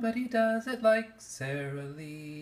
Nobody does it like Sara Lee.